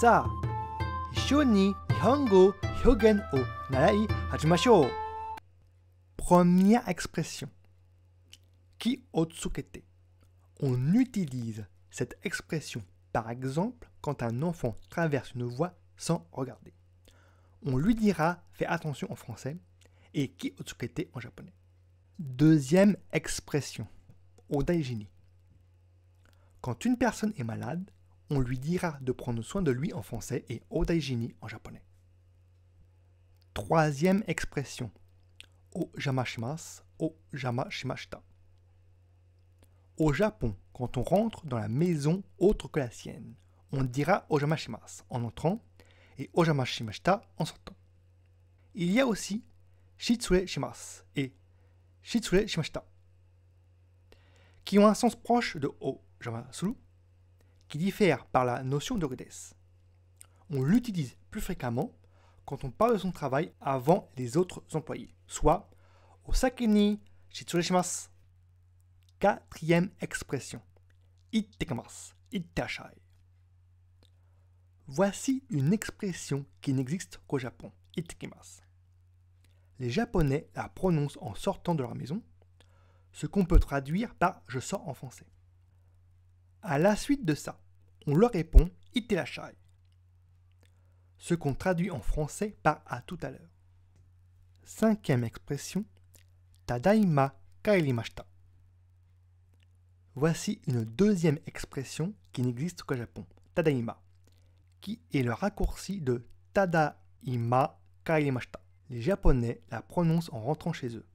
さあ一緒に日本語表現を習い始めましょう Première expression Ki otsukete On utilise cette expression par exemple quand un enfant traverse une voie sans regarder. On lui dira fais attention en français et ki otsukete en japonais. Deuxième expression Odaijini Quand une personne est malade, on lui dira de prendre soin de lui en français et odaijini en japonais. Troisième expression. O jamashimasu, o jamashimashita. Au Japon, quand on rentre dans la maison autre que la sienne, on dira o jamashimasu en entrant et o jamashimashita en sortant. Il y a aussi shitsure shimasu et shitsure shimashita qui ont un sens proche de o jamasuru qui diffère par la notion de rudesse. On l'utilise plus fréquemment quand on parle de son travail avant les autres employés, soit Osakeni shitsureshimasu. Quatrième expression. Ittekamas, ittashai. Voici une expression qui n'existe qu'au Japon. Ittekimasu. Les Japonais la prononcent en sortant de leur maison, ce qu'on peut traduire par je sors en français. À la suite de ça, on leur répond Itelashai, ce qu'on traduit en français par à tout à l'heure. Cinquième expression Tadaima kairimashita. Voici une deuxième expression qui n'existe qu'au Japon, Tadaima, qui est le raccourci de Tadaima kairimashita. Les Japonais la prononcent en rentrant chez eux,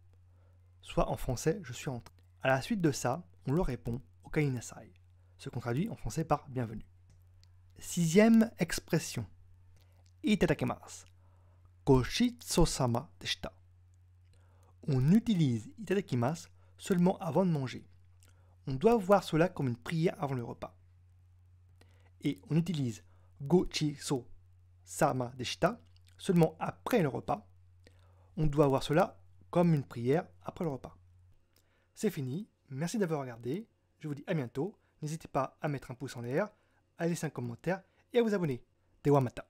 soit en français je suis rentré. À la suite de ça, on leur répond Okainasai ce qu'on traduit en français par bienvenue. Sixième expression. Itadakimasu. Koshitsu-sama deshita. On utilise itadakimasu seulement avant de manger. On doit voir cela comme une prière avant le repas. Et on utilise gochiso sama deshita seulement après le repas. On doit voir cela comme une prière après le repas. C'est fini, merci d'avoir regardé, je vous dis à bientôt N'hésitez pas à mettre un pouce en l'air, à laisser un commentaire et à vous abonner. Dewamata.